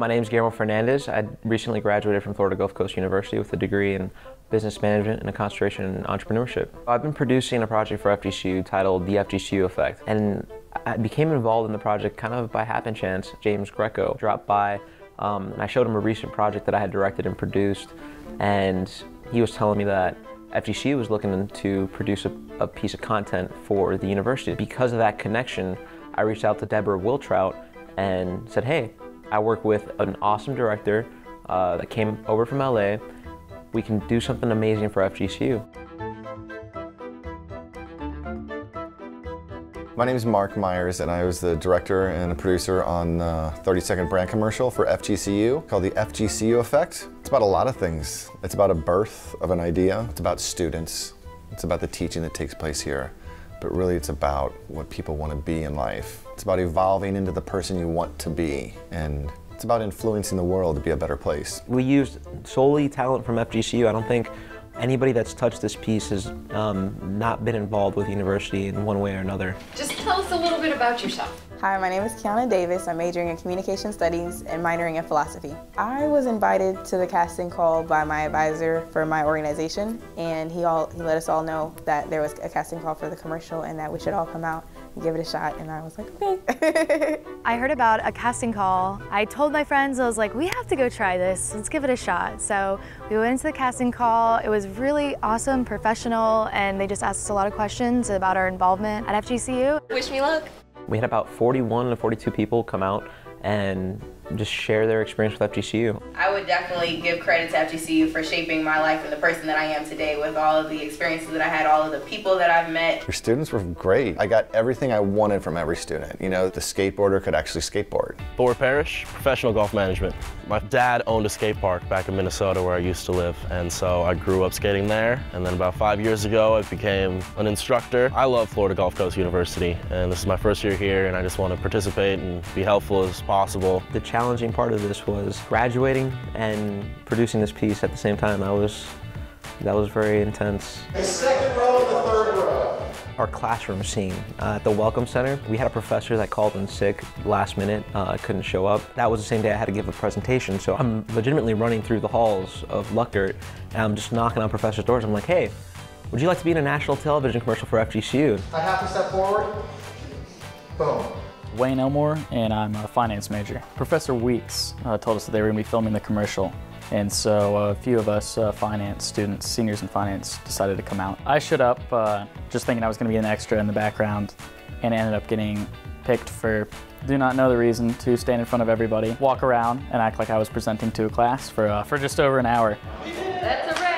My name is Guillermo Fernandez. I recently graduated from Florida Gulf Coast University with a degree in business management and a concentration in entrepreneurship. I've been producing a project for FGCU titled The FGCU Effect, and I became involved in the project kind of by happen chance. James Greco dropped by, um, and I showed him a recent project that I had directed and produced, and he was telling me that FGCU was looking to produce a, a piece of content for the university. Because of that connection, I reached out to Deborah Wiltrout and said, hey, I work with an awesome director uh, that came over from LA. We can do something amazing for FGCU. My name is Mark Myers, and I was the director and a producer on the 30 second brand commercial for FGCU called the FGCU Effect. It's about a lot of things. It's about a birth of an idea, it's about students, it's about the teaching that takes place here, but really it's about what people want to be in life. It's about evolving into the person you want to be, and it's about influencing the world to be a better place. We used solely talent from FGCU. I don't think anybody that's touched this piece has um, not been involved with the university in one way or another. Just tell us a little bit about yourself. Hi, my name is Kiana Davis. I'm majoring in communication studies and minoring in philosophy. I was invited to the casting call by my advisor for my organization, and he all he let us all know that there was a casting call for the commercial and that we should all come out and give it a shot. And I was like, okay. I heard about a casting call. I told my friends, I was like, we have to go try this. Let's give it a shot. So we went into the casting call. It was really awesome, professional, and they just asked us a lot of questions about our involvement at FGCU. Wish me luck. We had about 41 to 42 people come out and just share their experience with FGCU. I would definitely give credit to FGCU for shaping my life and the person that I am today with all of the experiences that I had, all of the people that I've met. Your students were great. I got everything I wanted from every student. You know, the skateboarder could actually skateboard. Thor Parrish, professional golf management. My dad owned a skate park back in Minnesota where I used to live, and so I grew up skating there. And then about five years ago, I became an instructor. I love Florida Gulf Coast University, and this is my first year here, and I just want to participate and be helpful as possible. The challenging part of this was graduating and producing this piece at the same time. That was that was very intense. The second row and the third row. Our classroom scene uh, at the Welcome Center, we had a professor that called in sick last minute, uh, couldn't show up. That was the same day I had to give a presentation, so I'm legitimately running through the halls of Lutgert, and I'm just knocking on professors' doors. I'm like, hey, would you like to be in a national television commercial for FGCU? I have to step forward. Boom. Wayne Elmore, and I'm a finance major. Professor Weeks uh, told us that they were going to be filming the commercial, and so a few of us uh, finance students, seniors in finance, decided to come out. I showed up uh, just thinking I was going to be an extra in the background, and ended up getting picked for do not know the reason to stand in front of everybody, walk around, and act like I was presenting to a class for, uh, for just over an hour. That's a wrap.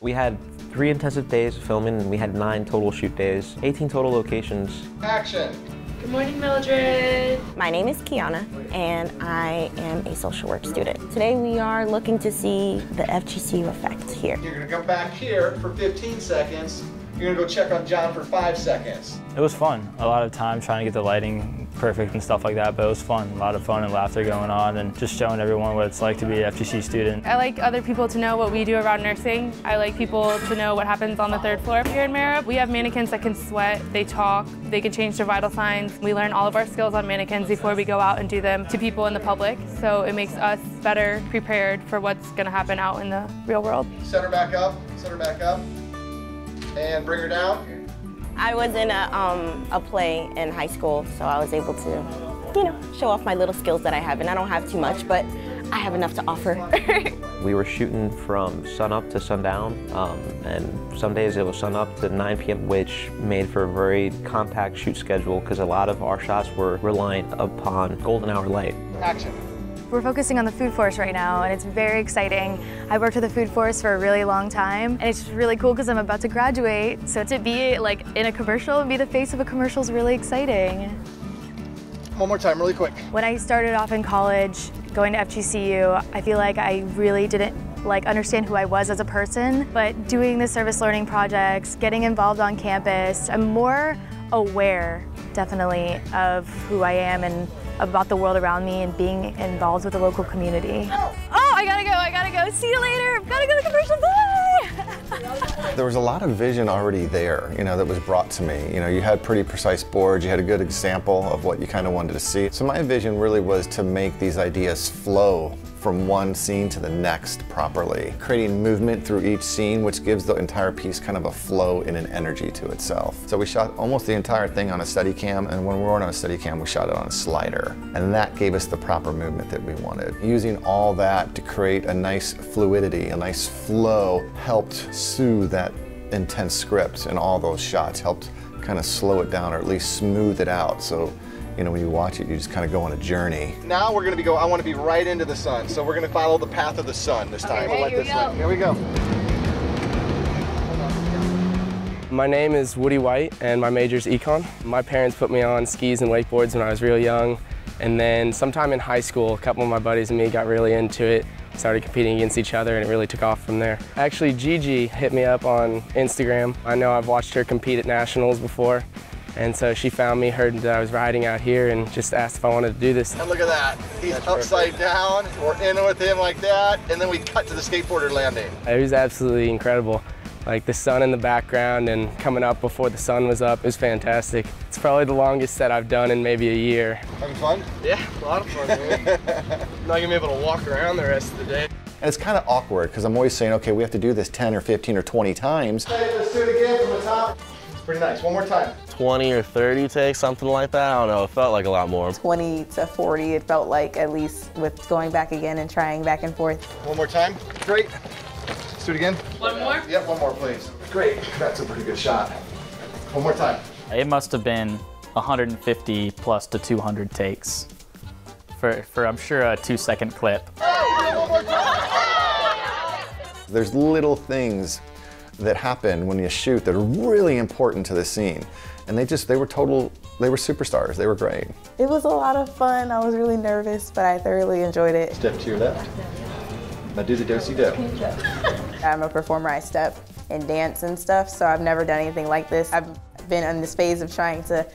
We had three intensive days of filming and we had nine total shoot days, 18 total locations. Action. Good morning, Mildred. My name is Kiana, and I am a social work student. Today we are looking to see the FGCU effect here. You're gonna come back here for 15 seconds. You're gonna go check on John for five seconds. It was fun. A lot of time trying to get the lighting perfect and stuff like that, but it was fun. A lot of fun and laughter going on and just showing everyone what it's like to be an FGC student. I like other people to know what we do around nursing. I like people to know what happens on the third floor up here in Marieb. We have mannequins that can sweat, they talk, they can change their vital signs. We learn all of our skills on mannequins before we go out and do them to people in the public, so it makes us better prepared for what's gonna happen out in the real world. Set her back up. Set her back up. And bring her down. I was in a, um, a play in high school, so I was able to, you know, show off my little skills that I have. And I don't have too much, but I have enough to offer. We were shooting from sun up to sundown, um, and some days it was sun up to 9 p.m., which made for a very compact shoot schedule because a lot of our shots were reliant upon golden hour light. Action. We're focusing on the food forest right now, and it's very exciting. I worked with the food forest for a really long time, and it's just really cool because I'm about to graduate. So to be like in a commercial and be the face of a commercial is really exciting. One more time, really quick. When I started off in college, going to FGCU, I feel like I really didn't like understand who I was as a person, but doing the service learning projects, getting involved on campus, I'm more aware, definitely, of who I am and about the world around me and being involved with the local community. Oh, I gotta go, I gotta go. See you later. I've Gotta go to commercial. Bye! There was a lot of vision already there, you know, that was brought to me. You know, you had pretty precise boards, you had a good example of what you kind of wanted to see. So my vision really was to make these ideas flow from one scene to the next properly, creating movement through each scene, which gives the entire piece kind of a flow and an energy to itself. So we shot almost the entire thing on a Steadicam, and when we weren't on a Steadicam, we shot it on a slider. And that gave us the proper movement that we wanted. Using all that to create a nice fluidity, a nice flow, helped soothe that intense script, and all those shots helped kind of slow it down or at least smooth it out. So you know, when you watch it, you just kind of go on a journey. Now we're gonna be going, I want to be right into the sun, so we're gonna follow the path of the sun this time. Okay, We'll let here we this go. Here we go. My name is Woody White and my major is econ. My parents put me on skis and wakeboards when I was real young. And then sometime in high school, a couple of my buddies and me got really into it, started competing against each other and it really took off from there. Actually, Gigi hit me up on Instagram. I know I've watched her compete at nationals before. And so she found me, heard that I was riding out here and just asked if I wanted to do this. And look at that. He's upside down. We're in with him like that, and then we cut to the skateboarder landing. It was absolutely incredible. Like the sun in the background and coming up before the sun was up, it was fantastic. It's probably the longest set I've done in maybe a year. Having fun? Yeah, a lot of fun, man. Not gonna be able to walk around the rest of the day. And it's kind of awkward because I'm always saying, okay, we have to do this 10 or 15 or 20 times. Okay, let's do it again from the top. It's pretty nice. One more time. 20 or 30 takes, something like that. I don't know. It felt like a lot more. 20 to 40, it felt like, at least with going back again and trying back and forth. One more time. Great. Let's do it again. One more? Yep, one more, please. Great. That's a pretty good shot. One more time. It must have been 150 plus to 200 takes for, for I'm sure, a two second clip. There's little things that happen when you shoot that are really important to the scene. And they just, they were total, they were superstars. They were great. It was a lot of fun. I was really nervous, but I thoroughly enjoyed it. Step to your left. Now do the do-si-do. I'm a performer. I step and dance and stuff, so I've never done anything like this. I've been in this phase of trying to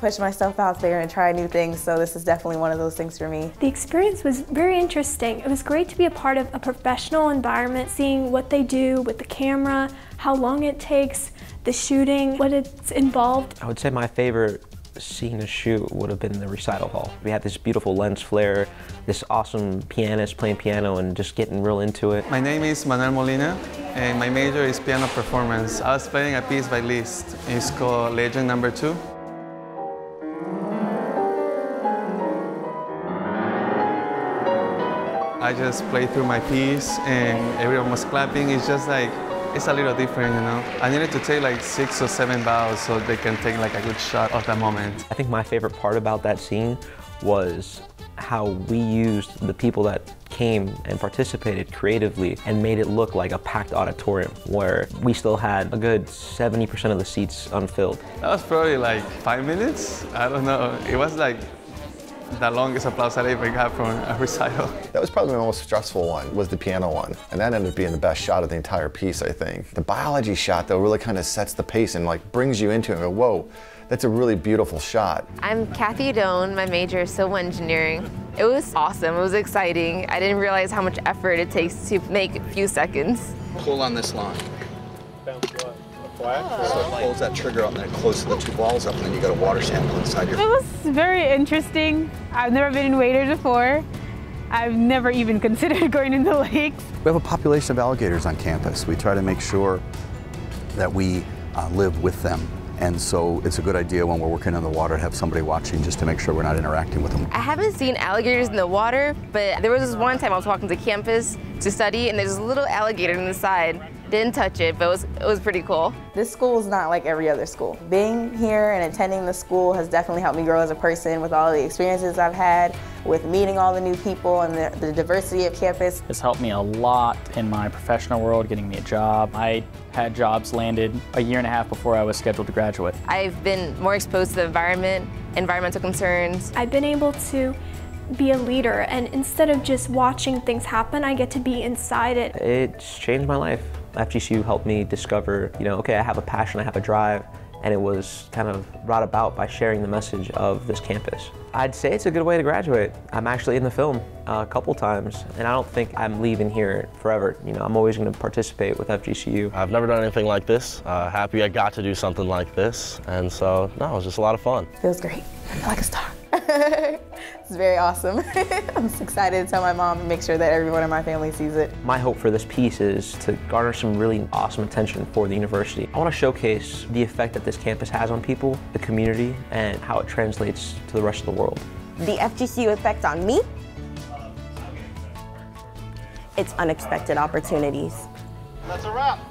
push myself out there and try new things, so this is definitely one of those things for me. The experience was very interesting. It was great to be a part of a professional environment, seeing what they do with the camera, how long it takes, the shooting, what it's involved. I would say my favorite scene to shoot would have been the recital hall. We had this beautiful lens flare, this awesome pianist playing piano and just getting real into it. My name is Manuel Molina, and my major is piano performance. I was playing a piece by Liszt. It's called Legend Number Two. I just played through my piece, and everyone was clapping. It's just like it's a little different, you know. I needed to take like six or seven bows so they can take like a good shot of that moment. I think my favorite part about that scene was how we used the people that came and participated creatively and made it look like a packed auditorium where we still had a good 70% of the seats unfilled. That was probably like five minutes. I don't know. It was like the longest applause I ever got from a recital. That was probably my most stressful one, was the piano one. And that ended up being the best shot of the entire piece, I think. The biology shot, though, really kind of sets the pace and like brings you into it and go, whoa, that's a really beautiful shot. I'm Kathy Doan. My major is civil engineering. It was awesome. It was exciting. I didn't realize how much effort it takes to make a few seconds. Pull on this line. So it pulls that trigger on there close to the two balls up, and then you got a water sample inside your. It was very interesting. I've never been in waders before. I've never even considered going in the lakes. We have a population of alligators on campus. We try to make sure that we uh, live with them. And so it's a good idea when we're working in the water to have somebody watching just to make sure we're not interacting with them. I haven't seen alligators in the water, but there was this one time I was walking to campus to study, and there's a little alligator on the side. Didn't touch it, but it was, it was pretty cool. This school is not like every other school. Being here and attending the school has definitely helped me grow as a person with all the experiences I've had, with meeting all the new people and the, the diversity of campus. It's helped me a lot in my professional world, getting me a job. I had jobs landed a year and a half before I was scheduled to graduate. I've been more exposed to the environment, environmental concerns. I've been able to be a leader, and instead of just watching things happen, I get to be inside it. It's changed my life. FGCU helped me discover, you know, okay, I have a passion, I have a drive, and it was kind of brought about by sharing the message of this campus. I'd say it's a good way to graduate. I'm actually in the film a couple times, and I don't think I'm leaving here forever. You know, I'm always going to participate with FGCU. I've never done anything like this. Uh, happy I got to do something like this, and so, no, it was just a lot of fun. Feels great. I feel like a star. it's very awesome. I'm just excited to tell my mom and make sure that everyone in my family sees it. My hope for this piece is to garner some really awesome attention for the university. I want to showcase the effect that this campus has on people, the community, and how it translates to the rest of the world. The FGCU effect on me? It's unexpected opportunities. That's a wrap.